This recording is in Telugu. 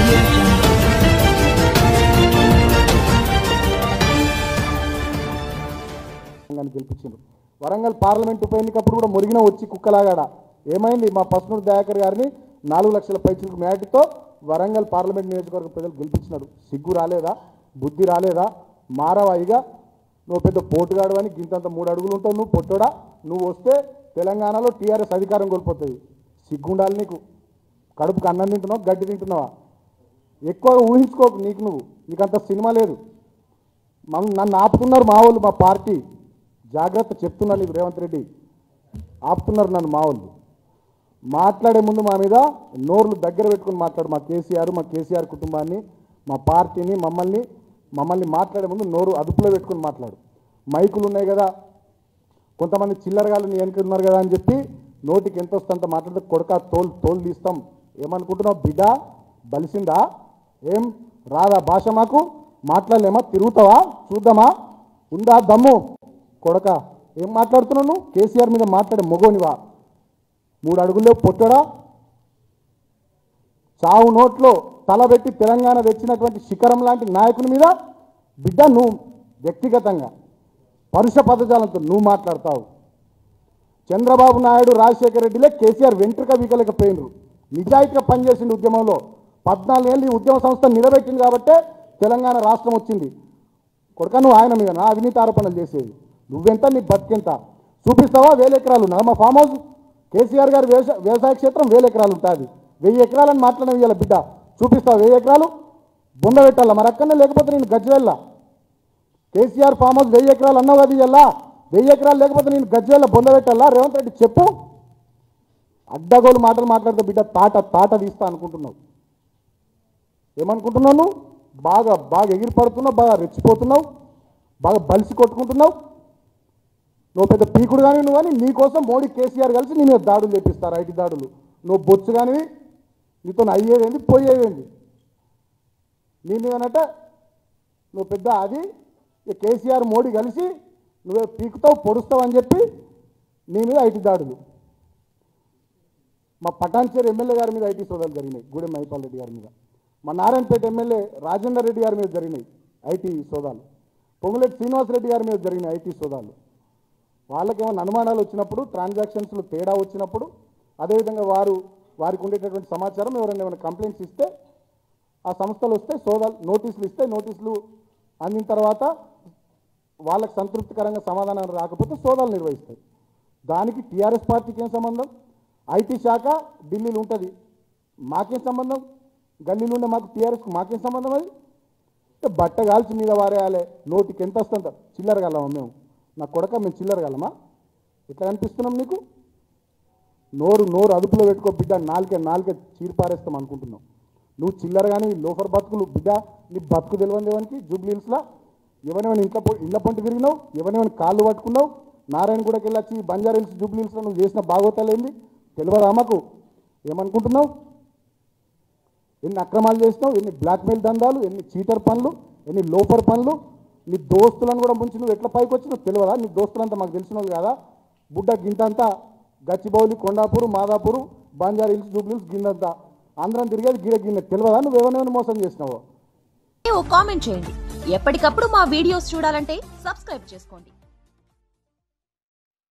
audio గెలిపించిండ్రు. వరంగల్ పార్లమెంట్ ఉప ఎన్నికప్పుడు కూడా మురిగిన వచ్చి కుక్కలాగాడ? ఏమైంది మా పసునూరు దయాకర్ గారిని నాలుగు లక్షల పైచులకు మేటితో వరంగల్ పార్లమెంట్ నియోజకవర్గ ప్రజలు గెలిపించినారు. సిగ్గు రాలేదా? బుద్ధి రాలేదా? మారవాయిగా? నువ్వు పెద్ద పోటుగాడు అని గింతంత మూడు అడుగులు ఉంటావు. నువ్వు పొట్టోడా? నువ్వు వస్తే తెలంగాణలో టీఆర్ఎస్ అధికారం కోల్పోతుంది. సిగ్గుండాలి నీకు. కడుపుకు అన్నం తింటున్నావు గడ్డి తింటున్నావా? ఎక్కువగా ఊహించుకోకు నీకు నువ్వు. నీకంత సినిమా లేదు. మమ్మల్ని నన్ను ఆపుతున్నారు మా వాళ్ళు మా పార్టీ. జాగ్రత్త చెప్తున్నారు నీకు రేవంత్ రెడ్డి. ఆపుతున్నారు నన్ను మా వాళ్ళు. మాట్లాడే ముందు మా మీద నోర్లు దగ్గర పెట్టుకుని మాట్లాడు. మా కేసీఆర్ మా కేసీఆర్ కుటుంబాన్ని మా పార్టీని మమ్మల్ని మమ్మల్ని మాట్లాడే ముందు నోరు అదుపులో పెట్టుకుని మాట్లాడు. మైకులు ఉన్నాయి కదా. కొంతమంది చిల్లరగాళ్ళు నీ వెనక ఉన్నారు కదా అని చెప్పి నోటికి ఎంత వస్తుందంత మాట్లాడితే కొడక తోలు తోలు తీస్తాం. ఏమనుకుంటున్నావు? బిడ్డ బలిసిందా? ఏం? రాదా భాష మాకు? మాట్లాడలేమా? తిరుగుతావా? చూద్దామా? ఉందా దమ్ము? కొడక. ఏం మాట్లాడుతున్నావు నువ్వు? కేసీఆర్ మీద మాట్లాడే మొగోనివా. మూడు అడుగుల్లో పొట్టడా? చావు నోట్లో తలబెట్టి తెలంగాణ తెచ్చినటువంటి శిఖరం లాంటి నాయకుని మీద? బిడ్డ నువ్వు వ్యక్తిగతంగా. పరుష పదజాలంతో నువ్వు మాట్లాడతావు. చంద్రబాబు నాయుడు రాజశేఖర రెడ్డిలే కేసీఆర్ వెంట్రుక వీకలేకపోయినరు. నిజాయితీగా పనిచేసిన ఉద్యమంలో. పద్నాలుగేళ్ళు ఈ ఉద్యమ సంస్థ నిలబెట్టింది కాబట్టే తెలంగాణ రాష్ట్రం వచ్చింది. కొడుక నువ్వు ఆయన మీద నా అవినీతి ఆరోపణలు చేసేది. నువ్వెంత నీ బతికెంత? చూపిస్తావా? వేల ఎకరాలు నా మా ఫామ్ హౌస్? కేసీఆర్ గారి వ్యవసాయ వ్యవసాయ క్షేత్రం వేల ఎకరాలు ఉంటుంది. వెయ్యి ఎకరాలని మాట్లాడిన ఇవాళ బిడ్డ. చూపిస్తావా వెయ్యి ఎకరాలు? బుండ పెట్టాలా? మరి అక్కడనే లేకపోతే నేను గజ్జెల్లా కేసీఆర్ ఫామ్ హౌస్ వెయ్యి ఎకరాలు అన్నావు అది ఇవాళ వెయ్యి ఎకరాలు లేకపోతే నేను గజ్జెల్ల బొంద పెట్టాలా? రేవంత్ రెడ్డి చెప్పు. అడ్డగోలు మాటలు మాట్లాడితే బిడ్డ తాట తాట తీస్తా అనుకుంటున్నావు. ఏమనుకుంటున్నావు? నువ్వు బాగా బాగా ఎగిరి పడుతున్నావు బాగా రెచ్చిపోతున్నావు బాగా బలిసి కొట్టుకుంటున్నావు. నువ్వు పెద్ద పీకుడు కానీ నువ్వు కానీ నీకోసం మోడీ కేసీఆర్ కలిసి నీ మీద దాడులు చేపిస్తారు ఐటీ దాడులు. నువ్వు బొచ్చు కానివి నీతో అయ్యేదేంది పోయేదేంది? నీ మీదనట నువ్వు పెద్ద అది కేసీఆర్ మోడీ కలిసి నువ్వే పీకుతావు పొడుస్తావు అని చెప్పి నీ మీద ఐటీ దాడులు. మా పటాన్చేరు ఎమ్మెల్యే గారి మీద ఐటీ సోదాలు జరిగినాయి గూడెం మైపాల్ రెడ్డి గారి మీద. మా నారాయణపేట ఎమ్మెల్యే రాజేందర్ రెడ్డి గారి మీద జరిగినాయి ఐటీ సోదాలు. పొంగులేటి శ్రీనివాసరెడ్డి గారి మీద జరిగినాయి ఐటీ సోదాలు. వాళ్ళకేమైనా అనుమానాలు వచ్చినప్పుడు ట్రాన్సాక్షన్స్లో తేడా వచ్చినప్పుడు అదేవిధంగా వారు వారికి ఉండేటటువంటి సమాచారం ఎవరైనా ఏమైనా కంప్లైంట్స్ ఇస్తే ఆ సంస్థలు వస్తే సోదాలు నోటీసులు ఇస్తే నోటీసులు అందిన తర్వాత వాళ్ళకి సంతృప్తికరంగా సమాధానం రాకపోతే సోదాలు నిర్వహిస్తాయి. దానికి టీఆర్ఎస్ పార్టీకి ఏం సంబంధం? ఐటీ శాఖ ఢిల్లీలో ఉంటుంది. మాకేం సంబంధం? గల్లీలో నుండి మాకు టీఆర్ఎస్ మాకేం సంబంధం అది? అంటే బట్ట కాల్చి మీద వారేయాలి. నోటికి ఎంత వస్తుంట చిల్లరగలమా మేము? నా కొడక మేము చిల్లరగలమా ఎట్లా కనిపిస్తున్నాం నీకు? నోరు నోరు అదుపులో పెట్టుకో బిడ్డ. నాలుకే నాలుకే చీరిపారేస్తాం అనుకుంటున్నాం. నువ్వు చిల్లర కానీ లోఫర్ బతుకులు బిడ్డ నీ బతుకు తెలియని ఎవరికి జూబ్లీహిల్స్లో హిల్స్లా ఇంట్లో ఇళ్ళ పొంటి తిరిగినావు? ఎవరైనా కాళ్ళు పట్టుకున్నావు? నారాయణ గూడకి వెళ్ళొచ్చి బంజారా హిల్స్ జూబ్లీహిల్స్లో నువ్వు చేసిన బాగోతాలు ఏంది? తెలియదా మాకు? ఏమనుకుంటున్నావు? ఎన్ని అక్రమాలు చేసినావు ఎన్ని బ్లాక్మెయిల్ దందాలు ఎన్ని చీటర్ పనులు ఎన్ని లోఫర్ పనులు నీ దోస్తులను కూడా ముంచి నువ్వు ఎట్లా పైకి వచ్చినావు తెలియదా? నీ దోస్తులంతా మాకు తెలిసిన కదా? బుడ్డ గింతంతా Gachibowli Kondapur Madhapur Banjara Hills Jubilee Hills అందరం తిరిగేది గిర గిన్నె తెలియదా? నువ్వు ఎవరినైనా మోసం చేసినావు? ఓ కామెంట్ చేయండి. ఎప్పటికప్పుడు మా వీడియోస్ చూడాలంటే సబ్స్క్రైబ్ చేసుకోండి.